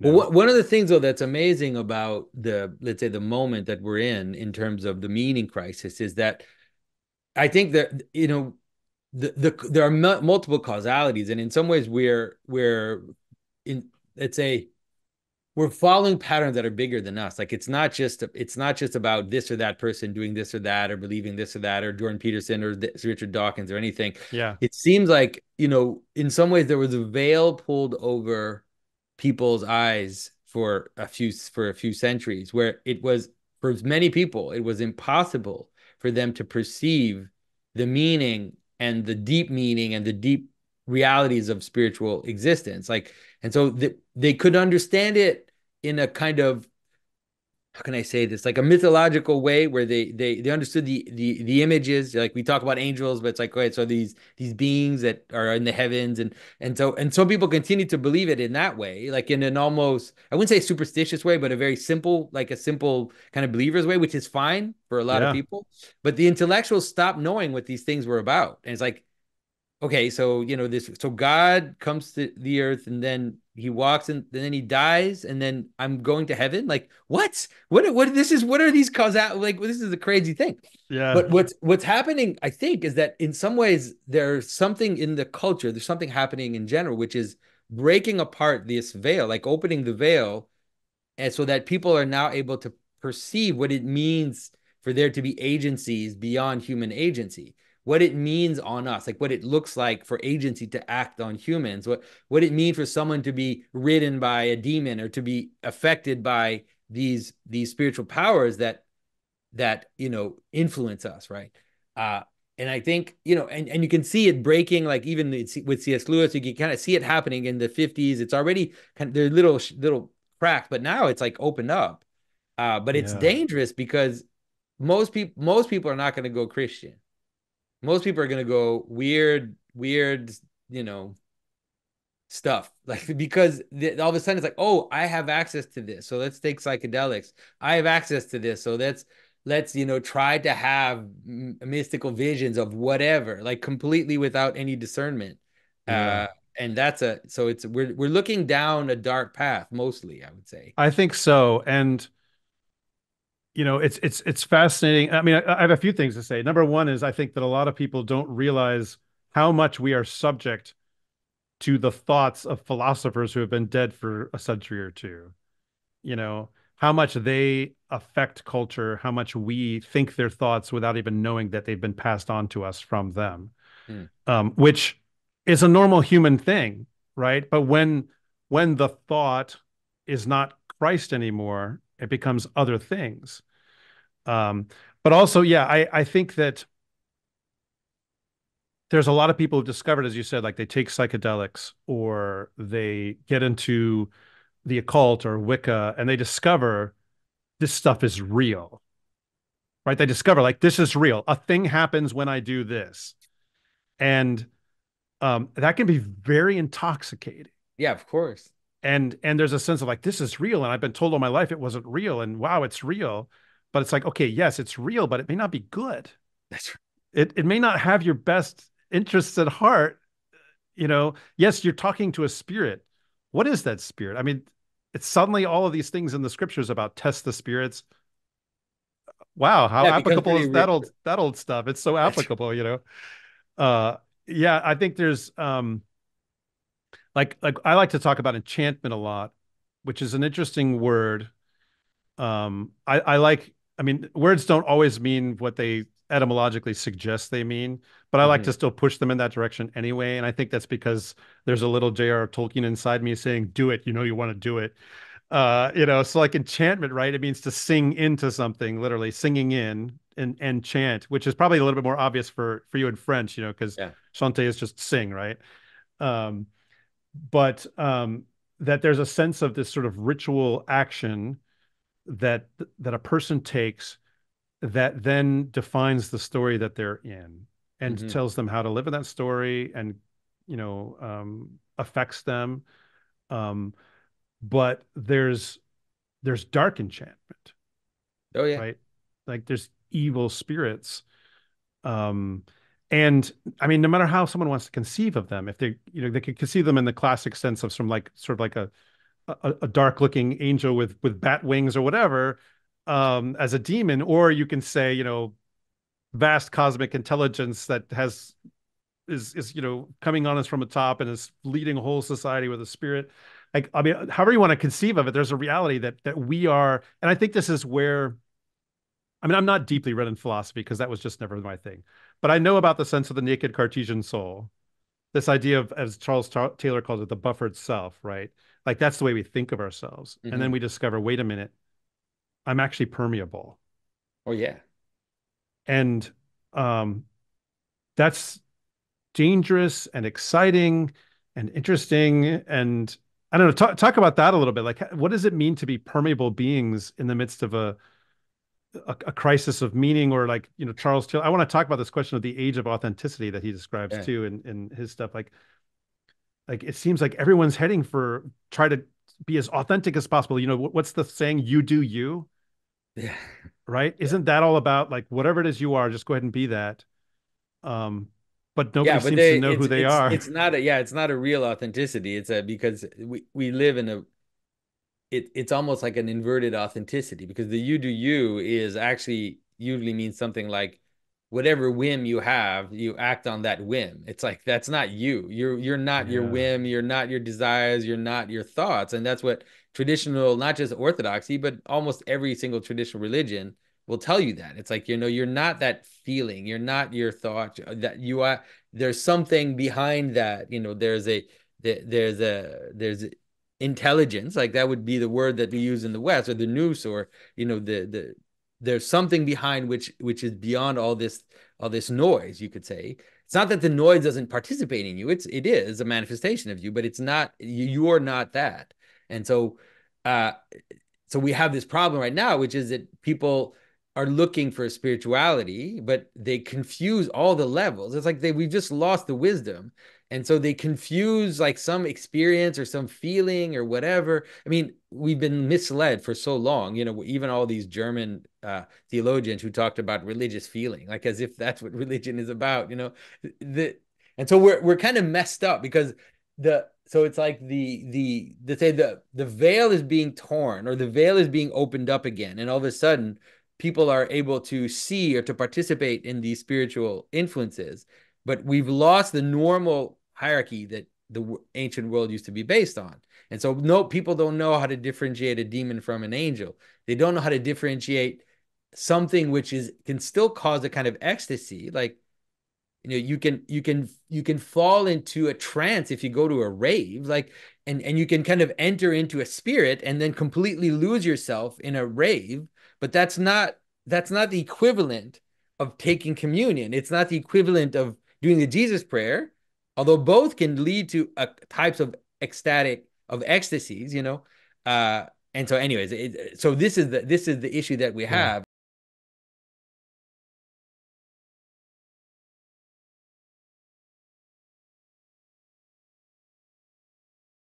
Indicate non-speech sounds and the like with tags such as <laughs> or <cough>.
Well, one of the things though that's amazing about the let's say the moment that we're in in terms of the meaning crisis is that I think that you know the, the there are multiple causalities and in some ways we're we're in let's say we're following patterns that are bigger than us. Like it's not just it's not just about this or that person doing this or that or believing this or that or jordan peterson or this, richard dawkins or anything. Yeah. It seems like you know in some ways there was a veil pulled over people's eyes for a few for a few centuries where it was for many people it was impossible for them to perceive the meaning and the deep meaning and the deep realities of spiritual existence. Like and so the, they could understand it in a kind of how can I say this? Like a mythological way where they they they understood the the the images. Like we talk about angels but it's like right so these these beings that are in the heavens and and so and some people continue to believe it in that way like in an almost I wouldn't say superstitious way but a very simple like a simple kind of believers way which is fine for a lot yeah. of people. But the intellectuals stopped knowing what these things were about. And it's like okay, so you know this. So God comes to the earth, and then he walks, and, and then he dies, and then I'm going to heaven. Like what? What? What? This is what are these causal? Like this is a crazy thing. Yeah. But what's what's happening? I think is that in some ways there's something in the culture. There's something happening in general, which is breaking apart this veil, like opening the veil, and so that people are now able to perceive what it means for there to be agencies beyond human agency what it means on us, like what it looks like for agency to act on humans, what what it means for someone to be ridden by a demon or to be affected by these these spiritual powers that that you know influence us, right? Uh, and I think you know, and and you can see it breaking, like even with C.S. Lewis, you can kind of see it happening in the '50s. It's already kind of they're little little cracked, but now it's like opened up. Uh, but it's yeah. dangerous because most people most people are not going to go Christian most people are going to go weird, weird, you know, stuff <laughs> like because all of a sudden it's like, oh, I have access to this, so let's take psychedelics. I have access to this, so let's let's you know try to have mystical visions of whatever, like completely without any discernment. Yeah. Uh, and that's a so it's we're we're looking down a dark path mostly, I would say. I think so, and you know it's it's it's fascinating. I mean I, I, have a few things to say. Number one is i think that a lot of people don't realize how much we are subject to the thoughts of philosophers who have been dead for a century or two. You know how much they affect culture how much we think their thoughts without even knowing that they've been passed on to us from them mm. um, which is a normal human thing right? But when when the thought is not christ anymore it becomes other things. Um, but also, yeah, I, I think that there's a lot of people who've discovered, as you said, like they take psychedelics or they get into the occult or Wicca and they discover this stuff is real. Right? They discover like this is real. A thing happens when I do this. And um, that can be very intoxicating. Yeah, of course and and there's a sense of like this is real and i've been told all my life it wasn't real and wow it's real. But it's like okay yes it's real but it may not be good. That's right. it, it may not have your best interests at heart you know? Yes you're talking to a spirit. What is that spirit? I mean it's suddenly all of these things in the scriptures about test the spirits. Wow how yeah, applicable is that old that old stuff? It's so applicable you know? Uh yeah i think there's um like like I like to talk about enchantment a lot, which is an interesting word. Um, I, I like. I mean, words don't always mean what they etymologically suggest they mean, but I like mm-hmm. to still push them in that direction anyway. And I think that's because there's a little J.R. Tolkien inside me saying, "Do it." You know, you want to do it. Uh, you know, so like enchantment, right? It means to sing into something, literally singing in and and chant, which is probably a little bit more obvious for for you in French, you know, because yeah. chanter is just sing, right? Um, but um, that there's a sense of this sort of ritual action that that a person takes that then defines the story that they're in and mm-hmm. tells them how to live in that story and you know um, affects them. Um, but there's there's dark enchantment. Oh yeah. Right? Like there's evil spirits um and i mean no matter how someone wants to conceive of them if they you know they could conceive them in the classic sense of some like sort of like a a, a dark looking angel with with bat wings or whatever um, as a demon, or you can say, you know, vast cosmic intelligence that has is is you know coming on us from the top and is leading a whole society with a spirit. Like I mean, however you want to conceive of it, there's a reality that that we are, and I think this is where. I mean, I'm not deeply read in philosophy because that was just never my thing, but I know about the sense of the naked Cartesian soul, this idea of, as Charles Taylor calls it, the buffered self, right? Like that's the way we think of ourselves, mm-hmm. and then we discover, wait a minute, I'm actually permeable. Oh yeah. And um that's dangerous and exciting and interesting and I don't know talk, talk about that a little bit like what does it mean to be permeable beings in the midst of a a, a crisis of meaning or like you know Charles Taylor I want to talk about this question of the age of authenticity that he describes yeah. too in in his stuff like like it seems like everyone's heading for try to be as authentic as possible. You know, what's the saying? You do you. Yeah. Right. Yeah. Isn't that all about like whatever it is you are, just go ahead and be that. Um, but nobody yeah, but seems they, to know who they it's, are. It's not a yeah, it's not a real authenticity. It's a because we, we live in a it it's almost like an inverted authenticity because the you do you is actually usually means something like whatever whim you have, you act on that whim. It's like that's not you. You're you're not yeah. your whim, you're not your desires, you're not your thoughts. And that's what traditional, not just orthodoxy, but almost every single traditional religion will tell you that. It's like, you know, you're not that feeling, you're not your thought, uh, that you are there's something behind that. You know, there's a there's a there's intelligence, like that would be the word that we use in the West, or the nous, or you know, the the there's something behind which which is beyond all this all this noise you could say. It's not that the noise doesn't participate in you it's it is a manifestation of you but it's not you, are not that. And so uh so we have this problem right now which is that people are looking for spirituality but they confuse all the levels. It's like they we've just lost the wisdom. And so they confuse like some experience or some feeling or whatever. I mean we've been misled for so long you know even all these german uh, theologians who talked about religious feeling like as if that's what <laughs> religion is about you know? The and so we're we're kind of messed up because the so it's like the the the say the the veil is being torn or the veil is being opened up again. And all of a sudden people are able to see or to participate in these spiritual influences but we've lost the normal hierarchy that the ancient world used to be based on. And so no people don't know how to differentiate a demon from an angel. They don't know how to differentiate something which is can still cause a kind of ecstasy like you know you can you can you can fall into a trance if you go to a rave like and and you can kind of enter into a spirit and then completely lose yourself in a rave but that's not that's not the equivalent of taking communion. It's not the equivalent of doing the jesus prayer although both can lead to uh, types of ecstatic of ecstasies you know? Uh and so anyways it, so this is the this is the issue that we have